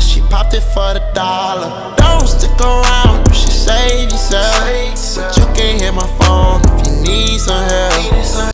She popped it for the dollar. Don't stick around.